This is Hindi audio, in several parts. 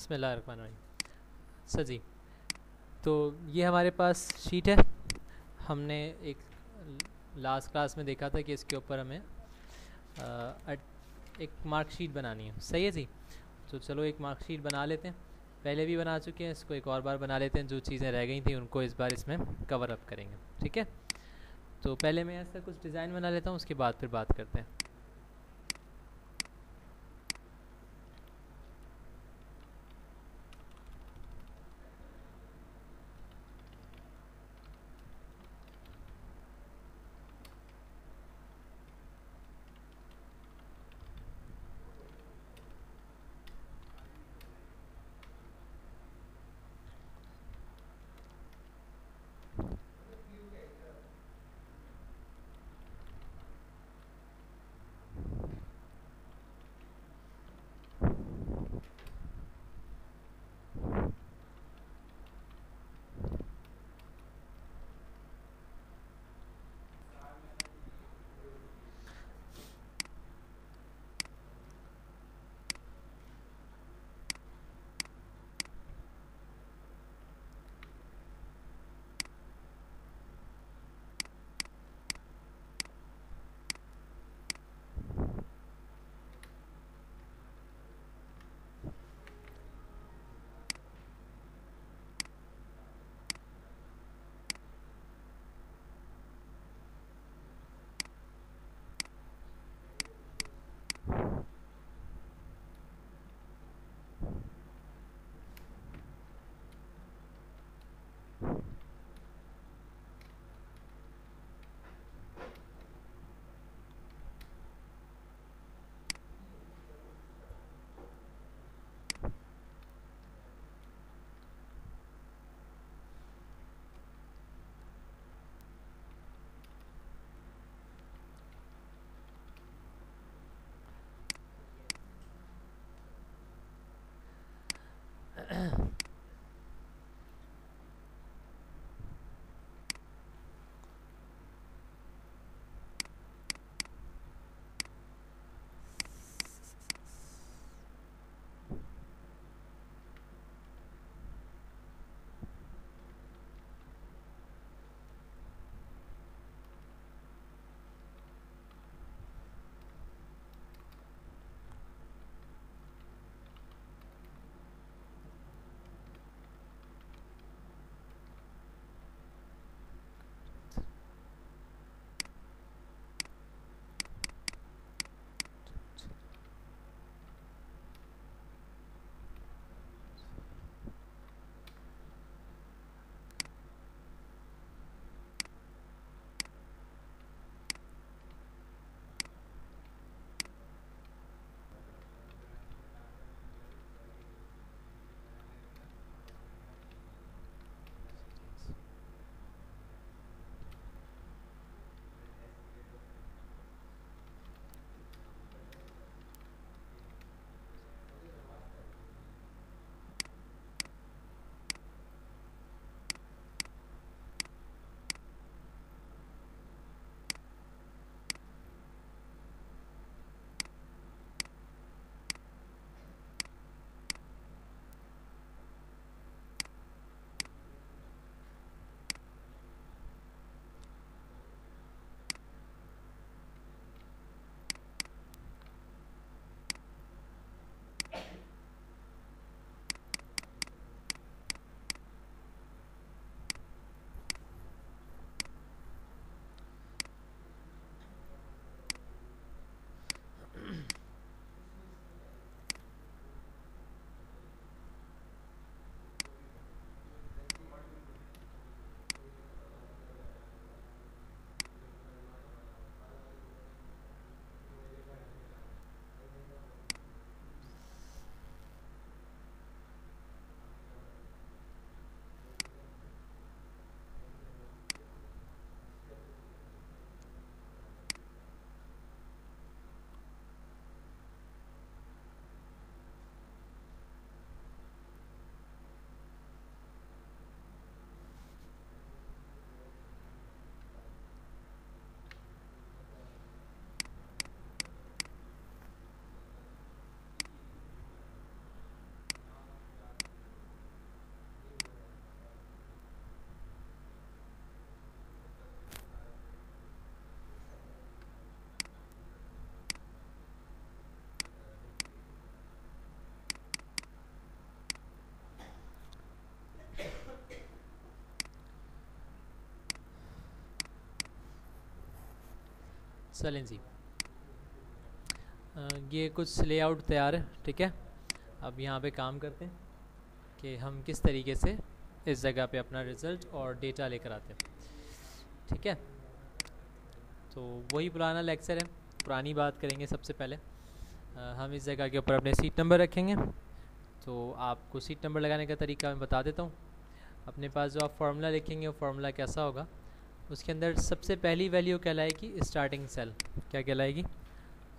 बसमिल्लाम सर जी तो ये हमारे पास शीट है। हमने एक लास्ट क्लास में देखा था कि इसके ऊपर हमें आ, एक मार्कशीट बनानी है। सही है जी? तो चलो एक मार्कशीट बना लेते हैं। पहले भी बना चुके हैं इसको एक और बार बना लेते हैं। जो चीज़ें रह गई थी उनको इस बार इसमें कवर अप करेंगे। ठीक है? तो पहले मैं ऐसा कुछ डिज़ाइन बना लेता हूँ उसके बाद फिर बात करते हैं। चलें जी। ये कुछ लेआउट तैयार है ठीक है? अब यहाँ पे काम करते हैं कि हम किस तरीके से इस जगह पे अपना रिज़ल्ट और डेटा लेकर आते हैं ठीक है? तो वही पुराना लेक्चर है पुरानी बात करेंगे सबसे पहले। आ, हम इस जगह के ऊपर अपने सीट नंबर रखेंगे। तो आपको सीट नंबर लगाने का तरीका मैं बता देता हूँ। अपने पास जो आप फार्मूला लिखेंगे वो फार्मूला कैसा होगा? उसके अंदर सबसे पहली वैल्यू कहलाएगी स्टार्टिंग सेल क्या कहलाएगी?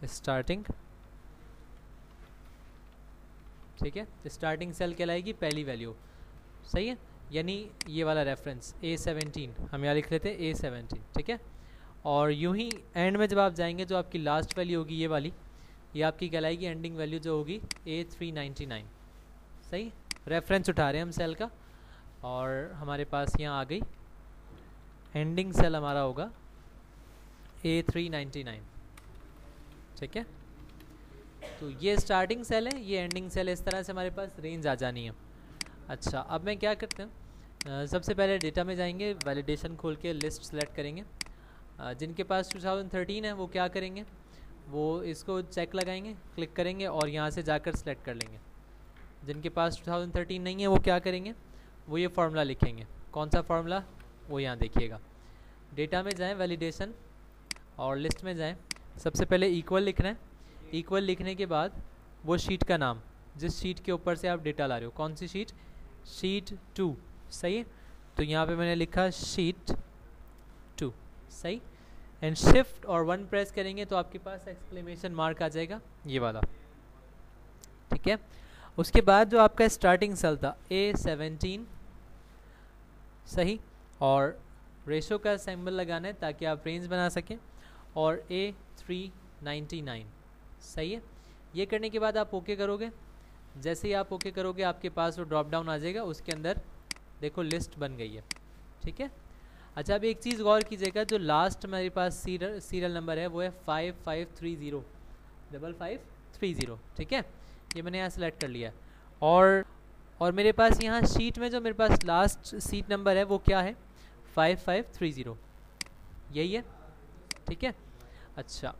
स्टार्टिंग ठीक है? स्टार्टिंग सेल कहलाएगी पहली वैल्यू सही है? यानी ये वाला रेफरेंस ए सेवनटीन हम यहाँ लिख लेते हैं ए सेवनटीन ठीक है? और यूँ ही एंड में जब आप जाएँगे जो आपकी लास्ट वैल्यू होगी ये वाली. ये आपकी कहलाएगी एंडिंग वैल्यू जो होगी ए थ्री नाइन्टी नाइन सही? रेफरेंस उठा रहे हैं हम सेल का. और हमारे पास यहाँ आ गई एंडिंग सेल हमारा होगा ए थ्री नाइन्टी नाइन ठीक है? तो ये स्टार्टिंग सेल है ये एंडिंग सेल है इस तरह से हमारे पास रेंज आ जानी है। अच्छा अब मैं क्या करते हैं? सबसे पहले डेटा में जाएँगे वैलिडेशन खोल के लिस्ट सेलेक्ट करेंगे। आ, जिनके पास 2013 है वो क्या करेंगे? वो इसको चेक लगाएँगे क्लिक करेंगे और यहाँ से जाकर सेलेक्ट कर लेंगे। जिनके पास 2013 नहीं है वो क्या करेंगे? वो ये फार्मूला लिखेंगे। कौन सा फार्मूला वो यहाँ देखिएगा। डेटा में जाएँ वैलिडेशन और लिस्ट में जाएँ। सबसे पहले इक्वल लिखना है। इक्वल लिखने के बाद वो शीट का नाम, जिस शीट के ऊपर से आप डेटा ला रहे हो। कौन सी शीट शीट टू सही है? तो यहाँ पे मैंने लिखा शीट टू सही? एंड शिफ्ट और वन प्रेस करेंगे तो आपके पास एक्सक्लेमेशन मार्क आ जाएगा। ये वाला। ठीक है? उसके बाद जो आपका स्टार्टिंग सेल था ए सेवेंटीन सही? और रेशो का सिंबल लगाना है ताकि आप रेंज बना सकें। और ए थ्री नाइन्टी नाइन सही है? ये करने के बाद आप ओके करोगे। जैसे ही आप ओके करोगे, आपके पास वो ड्रॉप डाउन आ जाएगा। उसके अंदर देखो लिस्ट बन गई है। ठीक है? अच्छा अब एक चीज़ गौर कीजिएगा, जो लास्ट मेरे पास सीरियल सीरियल नंबर है, वो है five five three zero double five three zero ठीक है? ये मैंने यहाँ सेलेक्ट कर लिया और और मेरे पास यहाँ शीट में जो मेरे पास लास्ट सीट नंबर है, वो क्या है? फाइव फाइव थ्री ज़ीरो यही है? ठीक है? अच्छा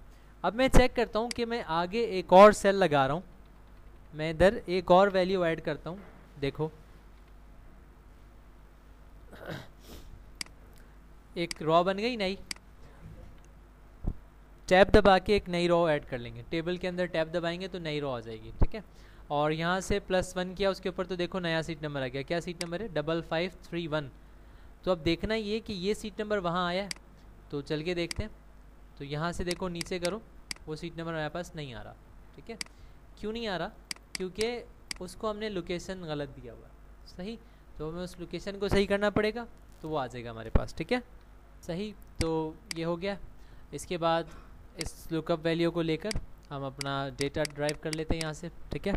अब मैं चेक करता हूँ कि मैं आगे एक और सेल लगा रहा हूँ। मैं इधर एक और वैल्यू ऐड करता हूँ। देखो। एक रॉ बन गई नई। टैब दबा के एक नई रॉ ऐड कर लेंगे। टेबल के अंदर टैब दबाएँगे तो नई रॉ आ जाएगी, ठीक है? और यहाँ से प्लस वन किया, उसके ऊपर तो देखो नया सीट नंबर आ गया। क्या सीट नंबर है? डबल फाइव थ्री वन तो अब देखना ये कि ये सीट नंबर वहाँ आया है तो चल के देखते हैं। तो यहाँ से देखो, नीचे करो, वो सीट नंबर हमारे पास नहीं आ रहा, ठीक है? क्यों नहीं आ रहा? क्योंकि उसको हमने लोकेशन गलत दिया हुआ सही? तो हमें उस लोकेशन को सही करना पड़ेगा तो वो आ जाएगा हमारे पास, ठीक है? सही? तो ये हो गया। इसके बाद इस लुकअप वैल्यू को लेकर हम अपना डेटा ड्राइव कर लेते हैं यहाँ से, ठीक है?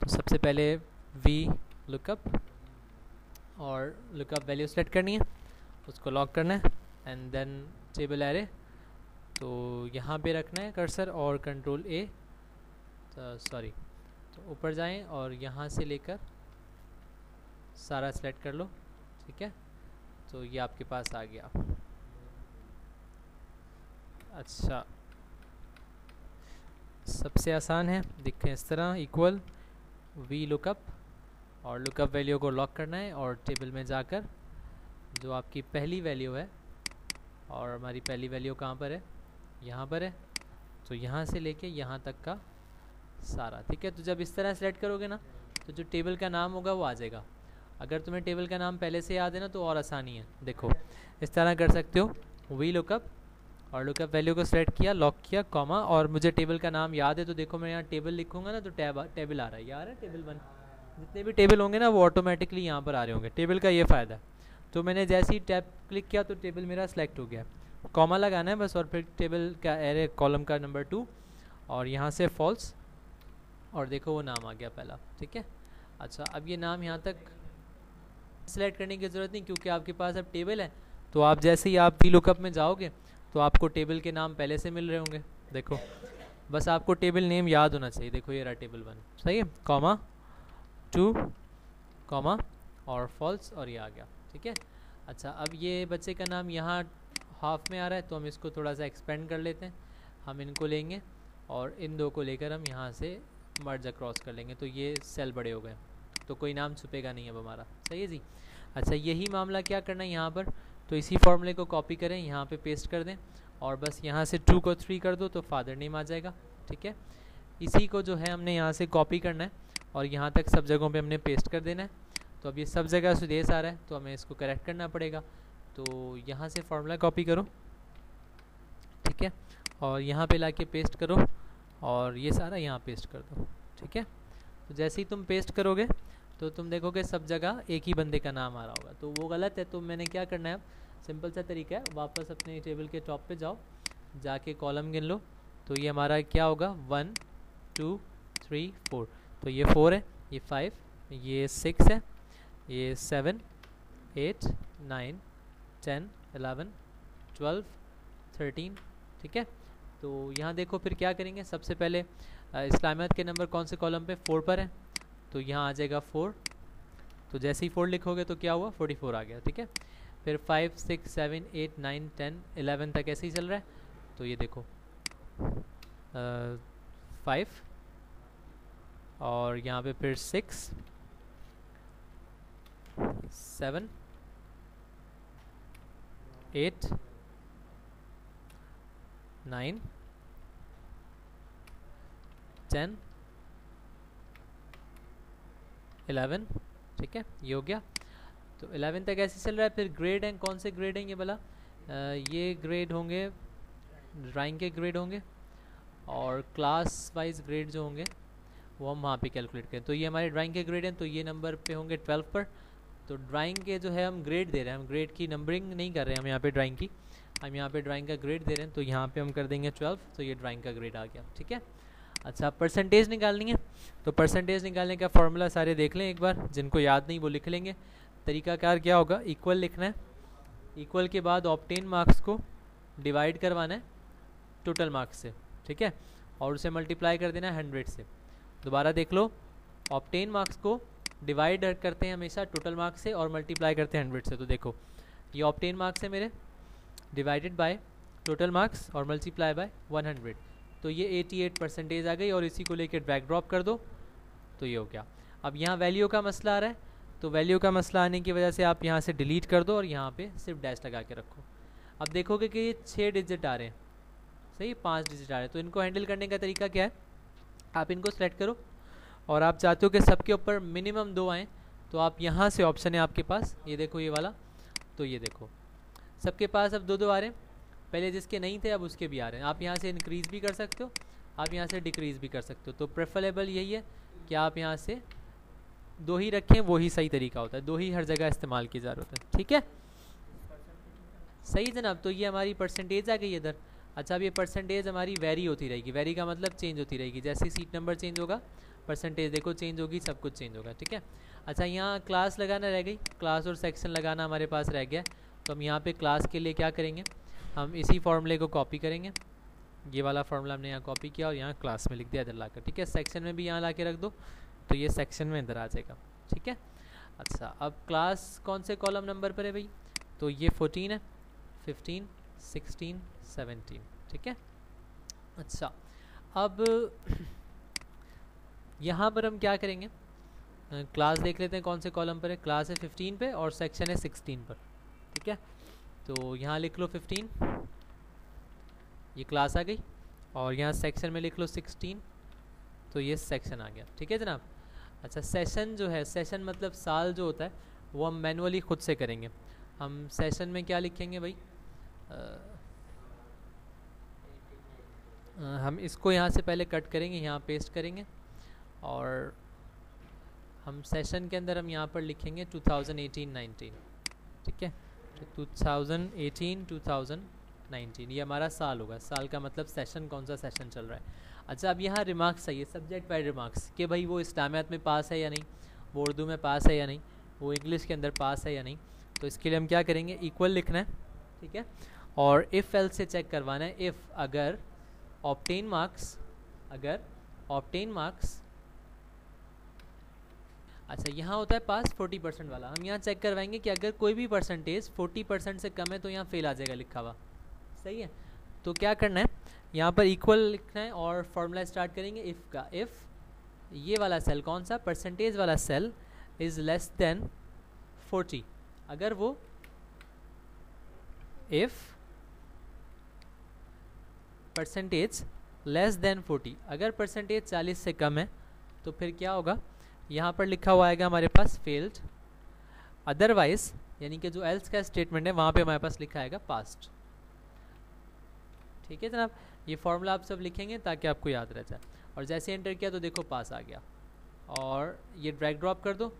तो सबसे पहले वी लुकअप और लुकअप वैल्यू सेलेक्ट करनी है। उसको लॉक करना है एंड देन टेबल एरे तो यहाँ पे रखना है कर्सर और कंट्रोल ए सॉरी तो ऊपर जाएँ और यहाँ से लेकर सारा सेलेक्ट कर लो, ठीक है? तो ये आपके पास आ गया। अच्छा। सबसे आसान है दिखें इस तरह इक्वल वी लुकअप और लुकअप वैल्यू को लॉक करना है और टेबल में जाकर जो आपकी पहली वैल्यू है और हमारी पहली वैल्यू कहाँ पर है? यहाँ पर है। तो यहाँ से लेके यहाँ तक का सारा, ठीक है? तो जब इस तरह सेलेक्ट करोगे ना तो जो टेबल का नाम होगा वो आ जाएगा। अगर तुम्हें टेबल का नाम पहले से याद है ना तो और आसानी है। देखो, इस तरह कर सकते हो। वी लुकअप और लुकअप वैल्यू को सेलेक्ट किया लॉक किया कॉमा और मुझे टेबल का नाम याद है तो देखो मैं यहाँ टेबल लिखूँगा ना तो टैब टेबल आ रहा है। यार है टेबल वन जितने भी टेबल होंगे ना, वो ऑटोमेटिकली यहाँ पर आ रहे होंगे। टेबल का ये फ़ायदा है। तो मैंने जैसे ही टैप क्लिक किया तो टेबल मेरा सेलेक्ट हो गया। कॉमा लगाना है बस और फिर टेबल का एरे कॉलम का नंबर टू और यहाँ से फॉल्स और देखो वो नाम आ गया पहला, ठीक है? अच्छा अब ये नाम यहाँ तक सेलेक्ट करने की ज़रूरत नहीं क्योंकि आपके पास अब टेबल है। तो आप जैसे ही आप वी लुकअप में जाओगे तो आपको टेबल के नाम पहले से मिल रहे होंगे, देखो। बस आपको टेबल नेम याद होना चाहिए, देखो ये रहा टेबल वन, सही है? कॉमा टू, कॉमा और फॉल्स और ये आ गया। ठीक है? अच्छा अब ये बच्चे का नाम यहाँ हाफ़ में आ रहा है तो हम इसको थोड़ा सा एक्सपेंड कर लेते हैं। हम इनको लेंगे और इन दो को लेकर हम यहाँ से मर्ज क्रॉस कर लेंगे। तो ये सेल बड़े हो गए। तो कोई नाम छुपेगा नहीं अब हमारा। सही है जी? अच्छा यही मामला क्या करना है यहाँ पर? तो इसी फॉर्मूले को कॉपी करें, यहाँ पे पेस्ट कर दें और बस यहाँ से टू को थ्री कर दो तो फादर नेम आ जाएगा। ठीक है? इसी को जो है हमने यहाँ से कॉपी करना है और यहाँ तक सब जगहों पे हमने पेस्ट कर देना है। तो अब ये सब जगह सुदेश आ रहा है तो हमें इसको करेक्ट करना पड़ेगा। तो यहाँ से फार्मूला कॉपी करो। ठीक है? और यहाँ पे लाके पेस्ट करो। और ये सारा यहाँ पेस्ट कर दो। ठीक है? तो जैसे ही तुम पेस्ट करोगे तो तुम देखोगे सब जगह एक ही बंदे का नाम आ रहा होगा। तो वो गलत है तो मैंने क्या करना है सिंपल सा तरीका है, वापस अपने टेबल के टॉप पे जाओ। जाके कॉलम गिन लो। तो ये हमारा क्या होगा? वन टू थ्री फोर तो ये फोर है, ये फाइव ये सिक्स है। ये seven eight nine ten eleven twelve thirteen ठीक है? तो यहाँ देखो फिर क्या करेंगे? सबसे पहले इस्लामियत के नंबर कौन से कॉलम पे? फोर पर है। तो यहाँ आ जाएगा फोर तो जैसे ही फोर लिखोगे तो क्या हुआ? फोर्टी फोर आ गया, ठीक है? फिर five six seven eight nine ten eleven तक ऐसे ही चल रहा है। तो ये देखो फाइव और यहाँ पे फिर six seven eight nine ten eleven ठीक है? ये हो गया। तो एलेवन तक ऐसे चल रहा है, फिर ग्रेड हैं कौन से ग्रेड हैं ये बोला ये ग्रेड होंगे ड्राइंग के ग्रेड होंगे, और क्लास वाइज ग्रेड जो होंगे, वो हम वहाँ पे कैलकुलेट करें। तो ये हमारे ड्राइंग के ग्रेड हैं तो ये नंबर पे होंगे ट्वेल्व पर। तो ड्राइंग के जो है हम ग्रेड दे रहे हैं। हम ग्रेड की नंबरिंग नहीं कर रहे हैं हम यहाँ पे ड्राइंग की। हम यहाँ पे ड्राइंग का ग्रेड दे रहे हैं तो यहाँ पे हम कर देंगे ट्वेल्व तो ये ड्राइंग का ग्रेड आ गया, ठीक है? अच्छा परसेंटेज निकालनी है। तो परसेंटेज निकालने का फॉर्मूला सारे देख लें एक बार, जिनको याद नहीं वो लिख लेंगे। तरीकाकार क्या होगा? इक्वल लिखना है। इक्वल के बाद ऑप्टेन मार्क्स को डिवाइड करवाना है टोटल मार्क्स से, ठीक है? और उसे मल्टीप्लाई कर देना है हंड्रेड से। दोबारा देख लो। ऑप्टेन मार्क्स को डिवाइड करते हैं हमेशा टोटल मार्क्स से और मल्टीप्लाई करते हैं हंड्रेड से। तो देखो, ये ऑप्टेन मार्क्स है मेरे। डिवाइडेड बाय टोटल मार्क्स और मल्टीप्लाई बाय 100 तो ये 88 परसेंटेज आ गई और इसी को लेकर ड्रैग ड्रॉप कर दो। तो ये हो गया। अब यहाँ वैल्यू का मसला आ रहा है। तो वैल्यू का मसला आने की वजह से आप यहाँ से डिलीट कर दो और यहाँ पे सिर्फ़ डैश लगा के रखो। अब देखोगे कि ये छः डिजिट आ रहे हैं। सही, पाँच डिजिट आ रहे हैं। तो इनको हैंडल करने का तरीका क्या है? आप इनको सेलेक्ट करो। और आप चाहते हो कि सबके ऊपर मिनिमम दो आएँ तो आप यहाँ से ऑप्शन है आपके पास। ये देखो ये वाला तो ये देखो। सबके पास अब दो दो आ रहे हैं। पहले जिसके नहीं थे, अब उसके भी आ रहे हैं। आप यहाँ से इंक्रीज़ भी कर सकते हो, आप यहाँ से डिक्रीज़ भी कर सकते हो। तो प्रेफरेबल यही है कि आप यहाँ से दो ही रखें, वो ही सही तरीका होता है। दो ही हर जगह इस्तेमाल की ज़रूरत है। ठीक है? सही जनाब तो ये हमारी परसेंटेज आ गई इधर। अच्छा अब ये परसेंटेज हमारी वेरी होती रहेगी। वेरी का मतलब चेंज होती रहेगी। जैसे सीट नंबर चेंज होगा परसेंटेज देखो चेंज होगी, सब कुछ चेंज होगा, ठीक है? अच्छा यहाँ क्लास लगाना रह गई। क्लास और सेक्शन लगाना हमारे पास रह गया। तो हम यहाँ पे क्लास के लिए क्या करेंगे? हम इसी फॉर्मूले को कॉपी करेंगे। ये वाला फार्मूला हमने यहाँ कॉपी किया और यहाँ क्लास में लिख दिया इधर लाकर, ठीक है? सेक्शन में भी यहाँ ला के रख दो तो ये सेक्शन में इधर आ जाएगा, ठीक है? अच्छा अब क्लास कौन से कॉलम नंबर पर है भाई? तो ये फोर्टीन है फिफ्टीन सिक्सटीन सेवनटीन ठीक है? अच्छा अब यहाँ पर हम क्या करेंगे? क्लास देख लेते हैं कौन से कॉलम पर है। क्लास है फिफ्टीन पे और सेक्शन है सिक्सटीन पर। ठीक है? तो यहाँ लिख लो फिफ्टीन ये क्लास आ गई और यहाँ सेक्शन में लिख लो सिक्सटीन तो ये सेक्शन आ गया। ठीक है जनाब? अच्छा सेशन जो है सेशन मतलब साल जो होता है वो हम मैनुअली खुद से करेंगे। हम सेशन में क्या लिखेंगे भाई? आ, हम इसको यहाँ से पहले कट करेंगे यहाँ पेस्ट करेंगे। और हम सेशन के अंदर हम यहाँ पर लिखेंगे 2018-19 ठीक है? तो 2018 2019 ये हमारा साल होगा। साल का मतलब सेशन कौन सा सेशन चल रहा है? अच्छा अब यहाँ रिमार्क्स चाहिए सब्जेक्ट बाय रिमार्क्स कि भाई वो इस्लामियात में पास है या नहीं? वो उर्दू में पास है या नहीं? वो इंग्लिश के अंदर पास है या नहीं? तो इसके लिए हम क्या करेंगे? इक्वल लिखना है, ठीक है? और इफ़ एल से चेक करवाना है। इफ़ अगर ऑप्टेन मार्क्स अगर ऑप्टेन मार्क्स अच्छा यहाँ होता है पास 40 परसेंट वाला। हम यहाँ चेक करवाएँगे कि अगर कोई भी परसेंटेज 40 परसेंट से कम है तो यहाँ फेल आ जाएगा लिखा हुआ। सही है? तो क्या करना है? यहाँ पर इक्वल लिखना है और फॉर्मूला स्टार्ट करेंगे इफ़ का। इफ़ ये वाला सेल कौन सा? परसेंटेज वाला सेल इज़ लेस देन 40 अगर वो इफ़ परसेंटेज लेस देन 40 अगर परसेंटेज 40 से कम है तो फिर क्या होगा? यहाँ पर लिखा हुआ आएगा हमारे पास फेल्ड अदरवाइज़ यानी कि जो एल्स का स्टेटमेंट है, वहाँ पे हमारे पास लिखा आएगा पास्ट ठीक है जनाब? ये फॉर्मूला आप सब लिखेंगे ताकि आपको याद रह जाए। और जैसे एंटर किया तो देखो पास आ गया। और ये ड्रैग ड्रॉप कर दो।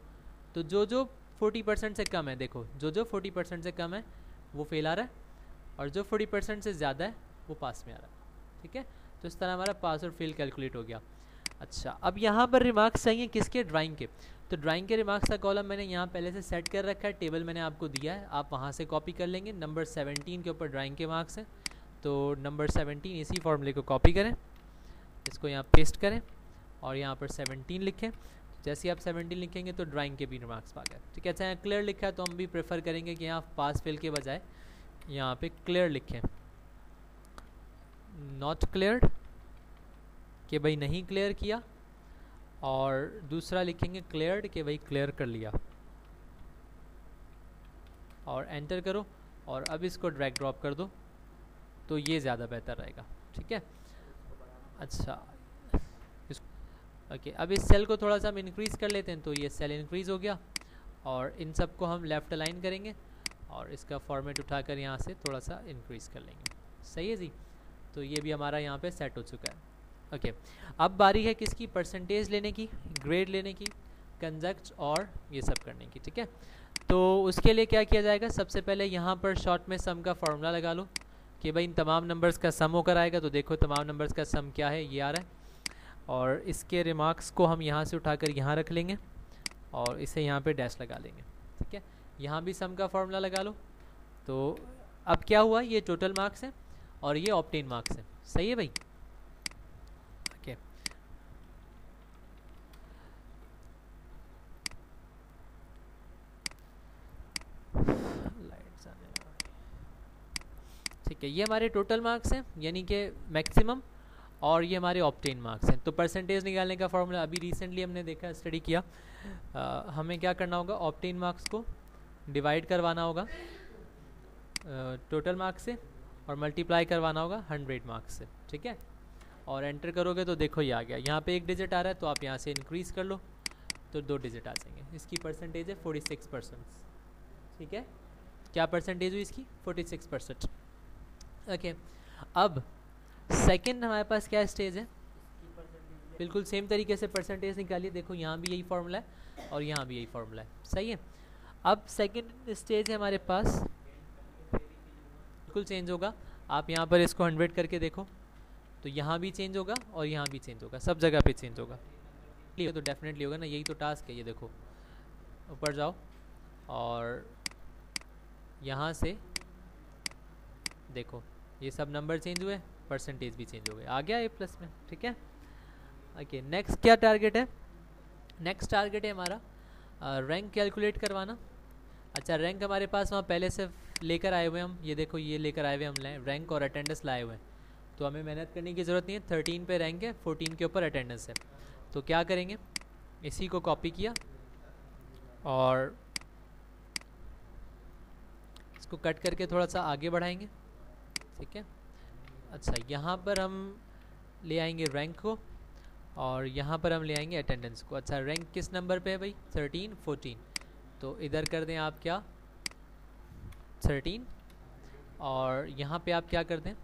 तो जो जो 40 परसेंट से कम है, देखो, जो जो 40 परसेंट से कम है, वो फेल आ रहा है। और जो 40 परसेंट से ज़्यादा है, वो पास में आ रहा है। ठीक है? तो इस तरह हमारा पास और फेल कैलकुलेट हो गया। अच्छा अब यहाँ पर रिमार्क्स चाहिए किसके? ड्राइंग के। तो ड्राइंग के रिमार्क्स का कॉलम मैंने यहाँ पहले से सेट कर रखा है टेबल मैंने आपको दिया है, आप वहाँ से कॉपी कर लेंगे। नंबर 17 के ऊपर ड्राइंग के मार्क्स हैं। तो नंबर 17 इसी फॉर्मूले को कॉपी करें, इसको यहाँ पेस्ट करें और यहाँ पर 17 लिखें। जैसे आप 17 लिखेंगे तो ड्राइंग के भी रिमार्क्स आ गए। ठीक है अच्छा यहाँ क्लियर लिखा है तो हम भी प्रेफर करेंगे कि यहाँ पास फेल के बजाय यहाँ पे क्लियर लिखें। नॉट क्लियर कि भाई नहीं क्लियर किया और दूसरा लिखेंगे क्लियर्ड कि भाई क्लियर कर लिया। और एंटर करो और अब इसको ड्रैग ड्रॉप कर दो तो ये ज़्यादा बेहतर रहेगा, ठीक है? अच्छा ओके अब इस सेल को थोड़ा सा हम इंक्रीज़ कर लेते हैं तो ये सेल इंक्रीज़ हो गया और इन सबको हम लेफ़्ट अलाइन करेंगे और इसका फॉर्मेट उठाकर यहाँ से थोड़ा सा इंक्रीज़ कर लेंगे। सही है जी? तो ये भी हमारा यहाँ पे सेट हो चुका है। ओके अब बारी है किसकी? परसेंटेज लेने की ग्रेड लेने की कंजक्ट और ये सब करने की, ठीक है? तो उसके लिए क्या किया जाएगा? सबसे पहले यहाँ पर शॉर्ट में सम का फॉर्मूला लगा लो कि भाई इन तमाम नंबर्स का सम होकर आएगा तो देखो तमाम नंबर्स का सम क्या है, ये आ रहा है। और इसके रिमार्क्स को हम यहाँ से उठाकर यहाँ रख लेंगे और इसे यहाँ पे डैश लगा लेंगे, ठीक है? यहाँ भी सम का फॉर्मूला लगा लो। तो अब क्या हुआ? ये टोटल मार्क्स हैं और ये ऑप्टेन मार्क्स हैं। सही है भाई? ठीक है ये हमारे टोटल मार्क्स हैं यानी कि मैक्सिमम और ये हमारे ऑप्टेन मार्क्स हैं। तो परसेंटेज निकालने का फॉर्मूला अभी रिसेंटली हमने देखा स्टडी किया। आ, हमें क्या करना होगा? ऑप्टेन मार्क्स को डिवाइड करवाना होगा। टोटल मार्क्स से और मल्टीप्लाई करवाना होगा हंड्रेड मार्क्स से ठीक है? और एंटर करोगे तो देखो ये आ गया। यहाँ पे एक डिजिट आ रहा है तो आप यहाँ से इंक्रीज़ कर लो तो दो डिजिट आ जाएँगे। इसकी परसेंटेज है फोर्टी सिक्स परसेंट ठीक है? क्या परसेंटेज हुई इसकी? फोर्टी सिक्स परसेंट ओके अब सेकंड हमारे पास क्या स्टेज है? बिल्कुल सेम तरीके से परसेंटेज निकालिए। देखो, यहाँ भी यही फार्मूला है और यहाँ भी यही फार्मूला है। सही है? अब सेकंड स्टेज है हमारे पास। बिल्कुल चेंज होगा। आप यहाँ पर इसको हंड्रेड करके देखो। तो यहाँ भी चेंज होगा और यहाँ भी चेंज होगा। सब जगह पे चेंज होगा। ये तो डेफिनेटली होगा ना। यही तो टास्क है, ये देखो। ऊपर जाओ और यहाँ से देखो। ये सब नंबर चेंज हुए परसेंटेज भी चेंज हो गए। आ गया ए प्लस में, ठीक है? ओके नेक्स्ट क्या टारगेट है? नेक्स्ट टारगेट है हमारा रैंक कैलकुलेट करवाना। अच्छा रैंक हमारे पास वहाँ पहले से लेकर आए हुए हम। ये देखो, ये लेकर आए हुए हम रैंक और अटेंडेंस लाए हुए हैं। तो हमें मेहनत करने की ज़रूरत नहीं है थर्टीन पे रैंक है फोर्टीन के ऊपर अटेंडेंस है। तो क्या करेंगे? इसी को कॉपी किया और इसको कट करके थोड़ा सा आगे बढ़ाएँगे। ठीक है? अच्छा यहाँ पर हम ले आएँगे रैंक को और यहाँ पर हम ले आएँगे अटेंडेंस को। अच्छा रैंक किस नंबर पे है भाई? थर्टीन फोर्टीन तो इधर कर दें आप क्या? थर्टीन और यहाँ पे आप क्या कर दें?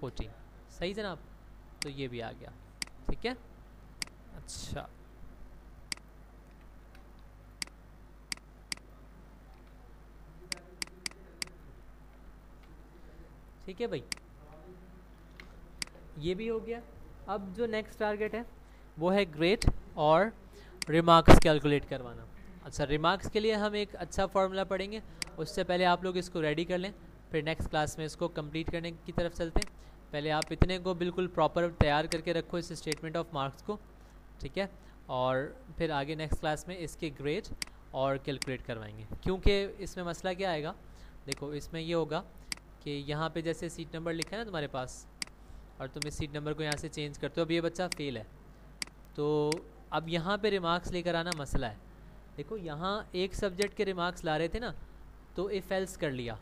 फोर्टीन सही जनाब? तो ये भी आ गया। ठीक है? अच्छा। ठीक है भाई? ये भी हो गया। अब जो नेक्स्ट टारगेट है, वो है ग्रेट और रिमार्क्स कैलकुलेट करवाना। अच्छा रिमार्क्स के लिए हम एक अच्छा फार्मूला पढ़ेंगे, उससे पहले आप लोग इसको रेडी कर लें, फिर नेक्स्ट क्लास में इसको कंप्लीट करने की तरफ़ चलते हैं। पहले आप इतने को बिल्कुल प्रॉपर तैयार करके रखो इस स्टेटमेंट ऑफ़ मार्क्स को, ठीक है? और फिर आगे नेक्स्ट क्लास में इसके ग्रेड और कैलकुलेट करवाएँगे। क्योंकि इसमें मसला क्या आएगा? देखो, इसमें ये होगा कि यहाँ पे जैसे सीट नंबर लिखा है ना तुम्हारे पास, और तुम इस सीट नंबर को यहाँ से चेंज करते हो, अब ये बच्चा फेल है। तो अब यहाँ पे रिमार्क्स लेकर आना मसला है। देखो, यहाँ एक सब्जेक्ट के रिमार्क्स ला रहे थे ना तो इफ़ एल्स कर लिया।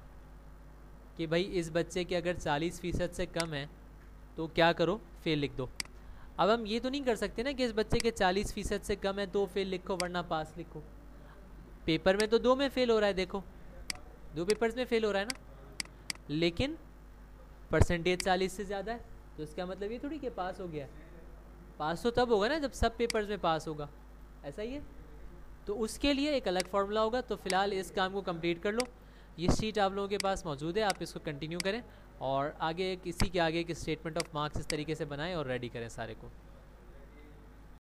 कि भाई, इस बच्चे के अगर 40 फ़ीसद से कम है तो क्या करो? फेल लिख दो। अब हम ये तो नहीं कर सकते ना कि इस बच्चे के 40 फ़ीसद से कम है तो फेल लिखो, वरना पास लिखो। पेपर में तो दो में फेल हो रहा है, देखो। दो पेपर्स में फेल हो रहा है ना। लेकिन परसेंटेज चालीस से ज़्यादा है तो इसका मतलब ये थोड़ी कि पास हो गया पास तो तब होगा ना, जब सब पेपर्स में पास होगा। ऐसा ही है? तो उसके लिए एक अलग फार्मूला होगा तो फ़िलहाल इस काम को कंप्लीट कर लो। ये शीट आप लोगों के पास मौजूद है, आप इसको कंटिन्यू करें और आगे किसी के आगे एक स्टेटमेंट ऑफ़ मार्क्स इस तरीके से बनाएँ और रेडी करें सारे को।